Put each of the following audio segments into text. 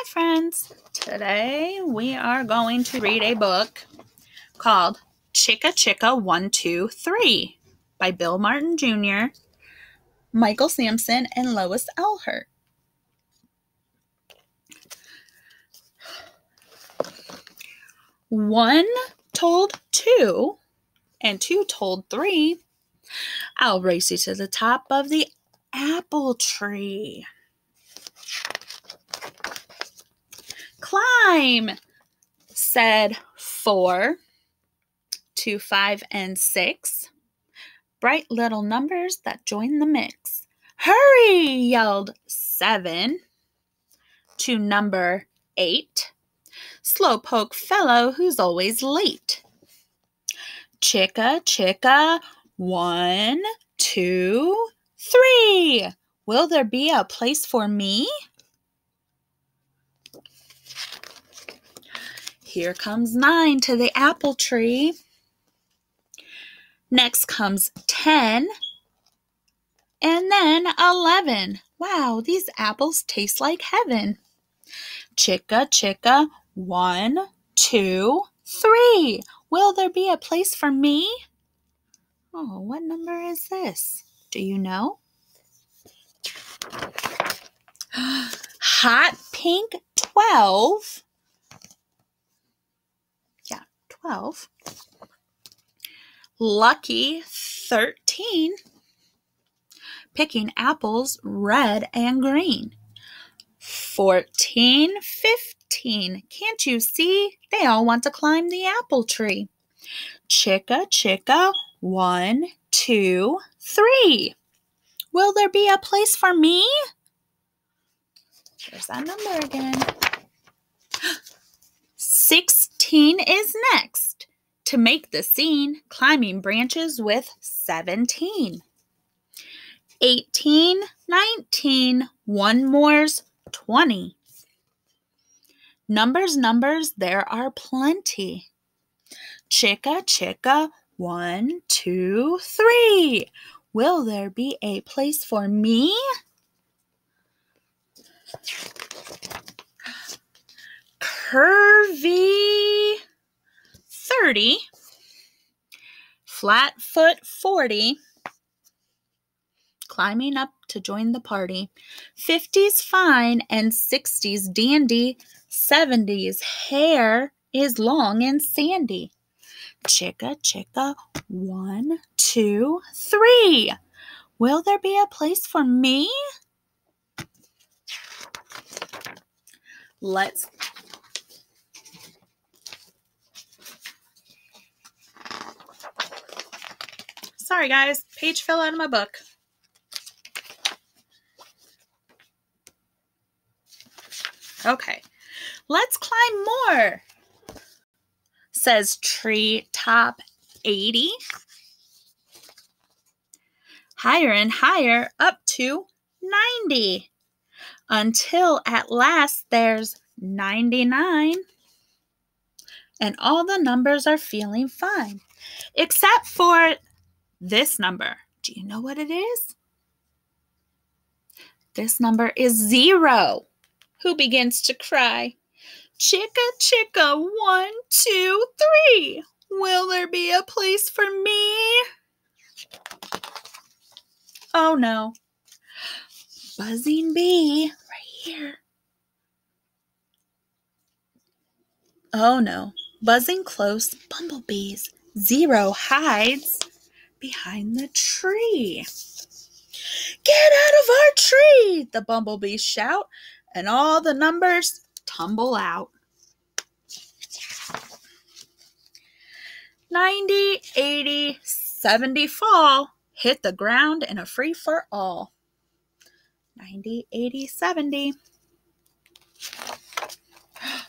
Hi, friends. Today we are going to read a book called Chicka Chicka 123 by Bill Martin Jr., Michael Sampson, and Lois Ehlert. One told two, and two told three. I'll race you to the top of the apple tree. Climb, said four, five, and six. Bright little numbers that join the mix. Hurry, yelled seven to number eight. Slowpoke fellow who's always late. Chicka, chicka, one, two, three. Will there be a place for me? Here comes nine to the apple tree. Next comes 10. And then 11. Wow, these apples taste like heaven. Chicka, chicka, one, two, three. Will there be a place for me? Oh, what number is this? Do you know? Hot pink 12 12. Lucky 13. Picking apples red and green. 14, 15. Can't you see? They all want to climb the apple tree. Chicka, chicka, one, two, three. Will there be a place for me? There's that number again. 16 is next. To make the scene, climbing branches with 17. 18, 19, one more's 20. Numbers, numbers, there are plenty. Chicka, chicka, one, two, three. Will there be a place for me? curvy 30, flat foot 40, climbing up to join the party, 50s fine and 60s dandy, 70s hair is long and sandy. Chicka, chicka, one, two, three. Will there be a place for me? Let's Sorry, guys. Page fell out of my book. Okay. Let's climb more, says Tree Top 80. Higher and higher up to 90 until at last there's 99 and all the numbers are feeling fine except for this number. Do you know what it is? This number is zero. Who begins to cry? Chicka, chicka, one, two, three. Will there be a place for me? Oh no. Buzzing bee, right here. Oh no. Buzzing close, bumblebees. Zero hides behind the tree. Get out of our tree, the bumblebees shout, and all the numbers tumble out. 90, 80, 70 fall, hit the ground in a free for all. 90, 80, 70.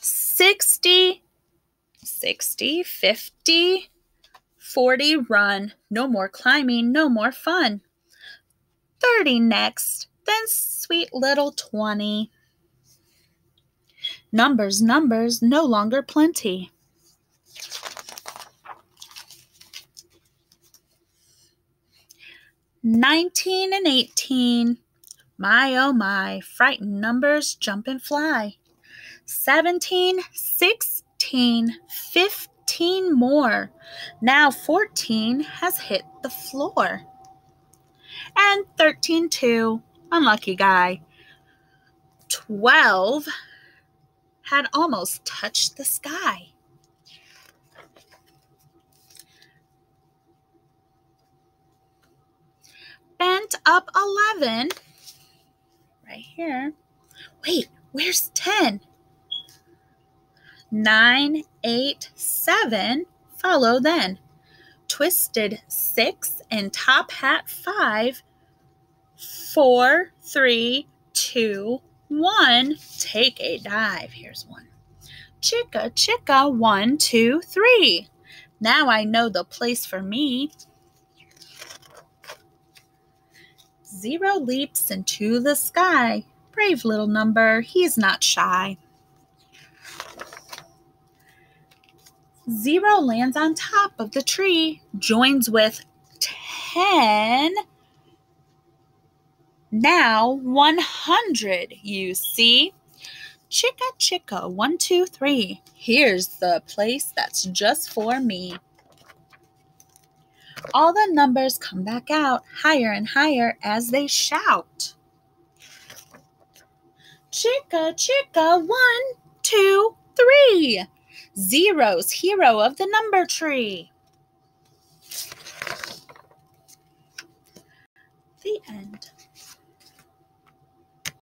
60, 60, 50, 40 run, no more climbing, no more fun. 30 next, then sweet little 20. Numbers, numbers, no longer plenty. Nineteen and eighteen, My oh my, frightened numbers jump and fly. 17, 16, 15 more. Now 14 has hit the floor. And 13 too. Unlucky guy. 12 had almost touched the sky. Bent up 11 right here. Wait, where's 10? 9, 8, 7. Follow then. Twisted 6 and top hat 5. 4, 3, 2, 1. Take a dive. Here's one. Chicka, chicka, one, two, three. Now I know the place for me. Zero leaps into the sky. Brave little number, he's not shy. Zero lands on top of the tree, joins with 10. Now 100, you see. Chicka, chicka, one, two, three. Here's the place that's just for me. All the numbers come back out higher and higher as they shout. Chicka, chicka, one, two, three. Zero's hero of the number tree. The end.